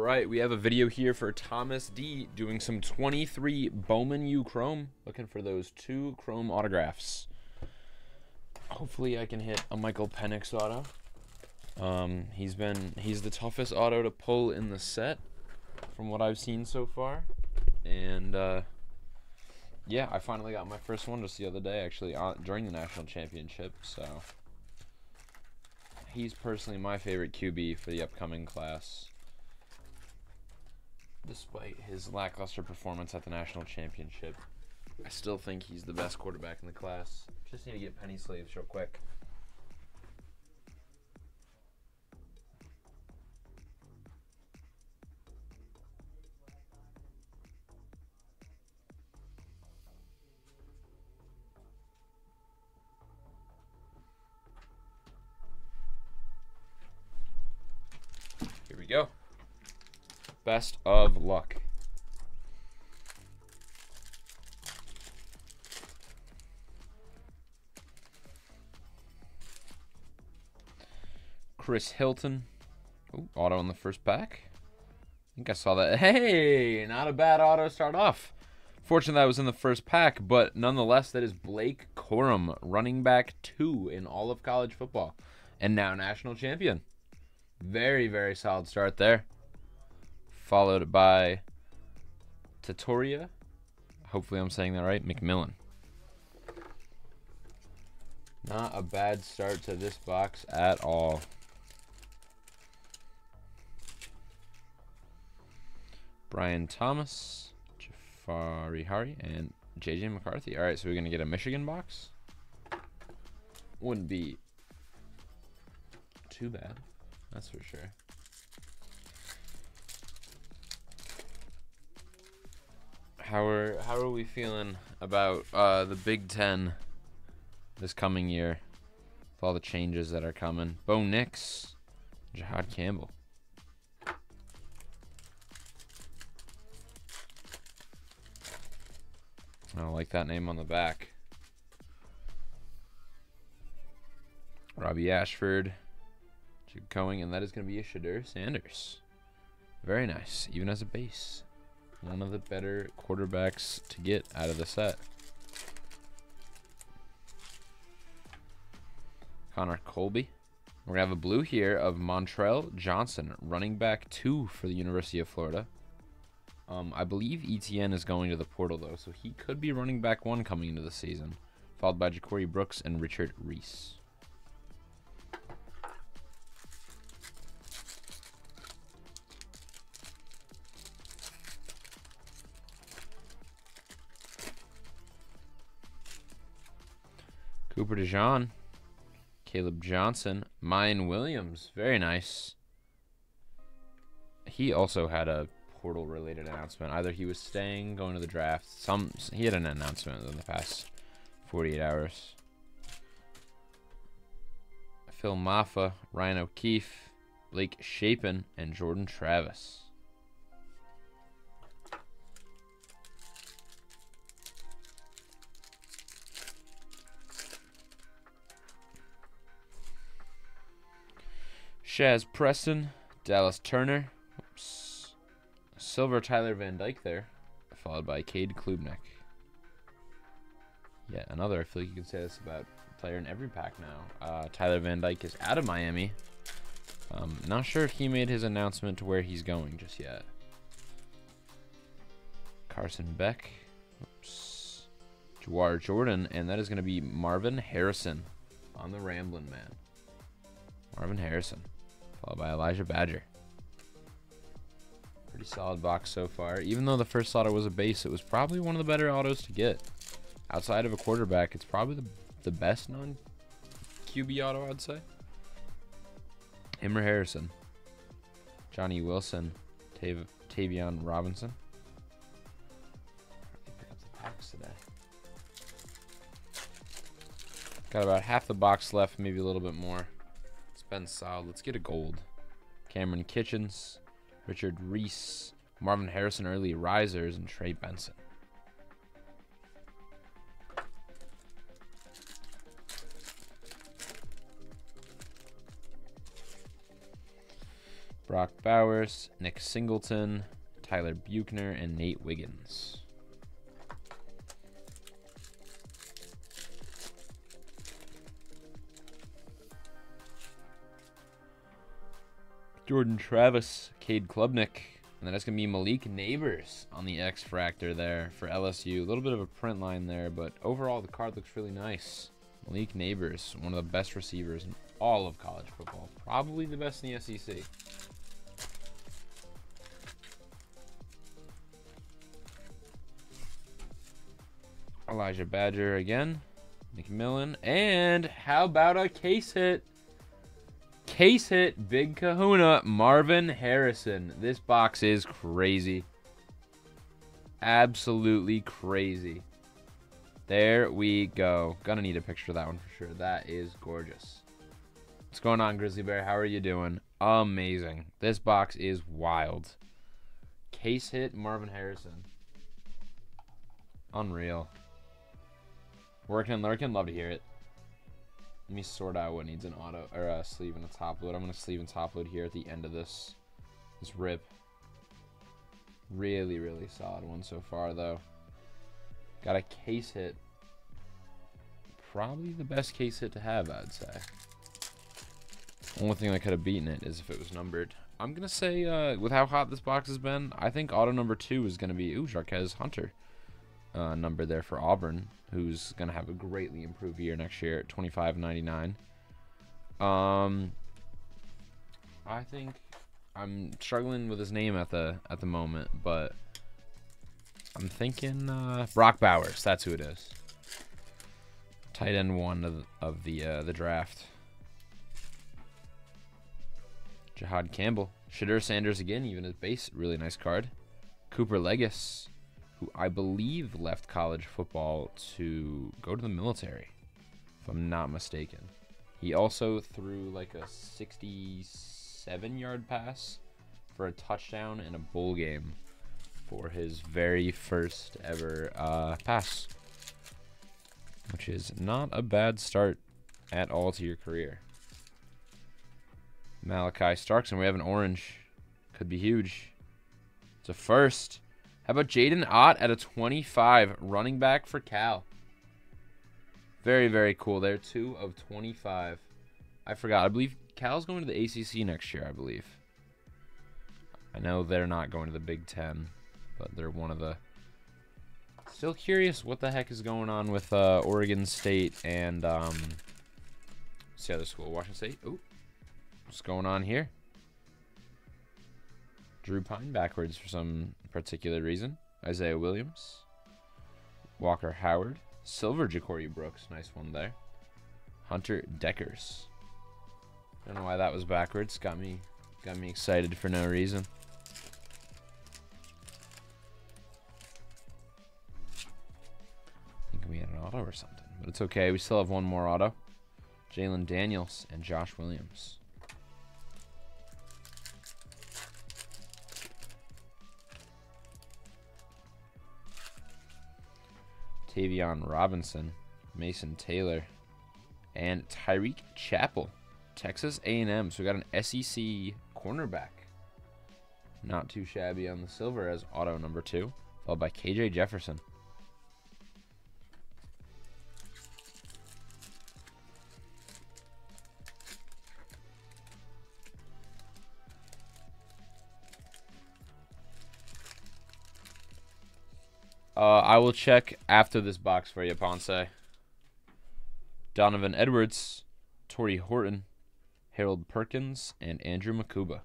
right, we have a video here for Thomas D doing some 23 Bowman U Chrome. Looking for those two Chrome autographs. Hopefully I can hit a Michael Penix auto. Um, he's been he's the toughest auto to pull in the set from what I've seen so far. And uh, yeah, I finally got my first one just the other day actually uh, during the national championship, so he's personally my favorite QB for the upcoming class despite his lackluster performance at the national championship. I still think he's the best quarterback in the class. Just need to get penny sleeves real quick. Here we go. Best of luck. Chris Hilton. Ooh, auto in the first pack. I think I saw that. Hey, not a bad auto start off. Fortunately, that was in the first pack, but nonetheless, that is Blake Corum, running back two in all of college football, and now national champion. Very, very solid start there followed by Tatoria. Hopefully, I'm saying that right. McMillan. Not a bad start to this box at all. Brian Thomas, Jafari Hari, and JJ McCarthy. All right, so we're going to get a Michigan box. Wouldn't be too bad. That's for sure. How are how are we feeling about uh, the Big Ten this coming year with all the changes that are coming? Bo Nix, Jihaad Campbell. I don't like that name on the back. Robbie Ashford, Jacob Cowing, and that is going to be a Shedeur Sanders. Very nice, even as a base. One of the better quarterbacks to get out of the set. Connor Colby. We're going to have a blue here of Montrell Johnson, running back two for the University of Florida. Um, I believe Etienne is going to the portal, though, so he could be running back one coming into the season, followed by Ja'Corey Brooks and Richard Reese. Cooper DeJean. Caleb Johnson. Miyan Williams. Very nice. He also had a portal related announcement. Either he was staying, going to the draft. Some he had an announcement in the past 48 hours. Phil Mafah, Ryan O'Keefe, Blake Shapen, and Jordan Travis. Shaz Preston, Dallas Turner, oops, Silver Tyler Van Dyke there, followed by Cade Klubnik. Yeah, another. I feel like you can say this about player in every pack now. Uh, Tyler Van Dyke is out of Miami. Um, not sure if he made his announcement to where he's going just yet. Carson Beck, oops, Jawhar Jordan, and that is going to be Marvin Harrison on the Ramblin' Man. Marvin Harrison followed by Elijah Badger. Pretty solid box so far. Even though the first auto was a base, it was probably one of the better autos to get. Outside of a quarterback, it's probably the, the best non-QB auto, I'd say. Himmer Harrison. Johnny Wilson. Tav Tavion Robinson. Got about half the box left, maybe a little bit more. Ben solid. Let's get a gold. Kamren Kinchens, Richard Reese, Marvin Harrison early risers, and Trey Benson. Brock Bowers, Nick Singleton, Tyler Buchner, and Nate Wiggins. Jordan Travis, Cade Klubnik, and then it's going to be Malik Nabers on the X Fractor there for LSU. A little bit of a print line there, but overall the card looks really nice. Malik Nabers, one of the best receivers in all of college football. Probably the best in the SEC. Elijah Badger again. McMillan. And how about a case hit? Case hit, big kahuna, Marvin Harrison. This box is crazy. Absolutely crazy. There we go. Gonna need a picture of that one for sure. That is gorgeous. What's going on, Grizzly Bear? How are you doing? Amazing. This box is wild. Case hit, Marvin Harrison. Unreal. Working and lurking, love to hear it. Let me sort out what needs an auto or a sleeve and a top load. I'm gonna sleeve and top load here at the end of this this rip. Really, really solid one so far though. Got a case hit. Probably the best case hit to have, I'd say. Only thing that could have beaten it is if it was numbered. I'm gonna say, uh, with how hot this box has been, I think auto number two is gonna be ooh Jarquez Hunter uh, number there for Auburn, who's going to have a greatly improved year next year at 25.99. Um, I think I'm struggling with his name at the at the moment, but I'm thinking uh, Brock Bowers. That's who it is. Tight end one of the, of the uh, the draft. Jihaad Campbell, Shedeur Sanders again, even his base, really nice card. Cooper Legis, who I believe left college football to go to the military, if I'm not mistaken. He also threw like a 67 yard pass for a touchdown in a bowl game for his very first ever uh, pass, which is not a bad start at all to your career. Malaki Starks, and we have an orange. Could be huge. It's a first. How about Jaydn Ott at a 25 running back for Cal? Very, very cool there. Two of 25. I forgot. I believe Cal's going to the ACC next year, I believe. I know they're not going to the Big Ten, but they're one of the... Still curious what the heck is going on with uh, Oregon State and... Um, what's the other school? Washington State? Ooh. What's going on here? Drew Pyne backwards for some particular reason. Isaiah Williams. Walker Howard. Silver Ja'Corey Brooks. Nice one there. Hunter Dekkers. Don't know why that was backwards. Got me got me excited for no reason. I think we had an auto or something. But it's okay. We still have one more auto. Jalen Daniels and Josh Williams. Tavion Robinson, Mason Taylor, and Tyreek Chappell, Texas A&M. So we got an SEC cornerback. Not too shabby on the silver as auto number two, followed by KJ Jefferson. Uh, I will check after this box for you, Ponce. Donovan Edwards, Tory Horton, Harold Perkins, and Andrew Mukuba.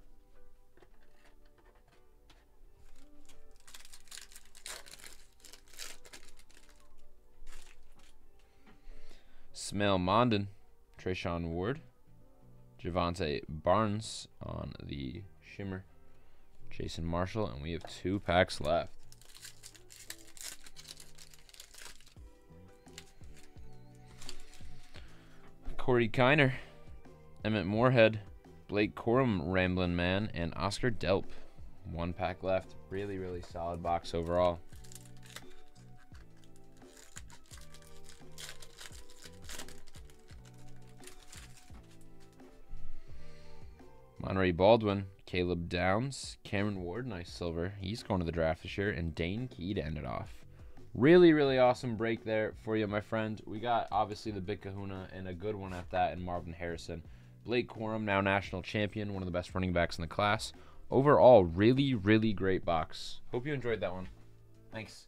Smael Mondon, Treshaun Ward, Jovantae Barnes on the Shimmer, Jason Marshall, and we have two packs left. Corey Kiner, Emmett Moorhead, Blake Corum, Ramblin' Man, and Oscar Delp. One pack left. Really, really solid box overall. Monaray Baldwin, Caleb Downs, Cameron Ward, nice silver. He's going to the draft this year, and Dane Key to end it off. Really, really awesome break there for you, my friend. We got obviously the big kahuna and a good one at that in Marvin Harrison. Blake Corum, now national champion, one of the best running backs in the class. Overall, really, really great box. Hope you enjoyed that one. Thanks.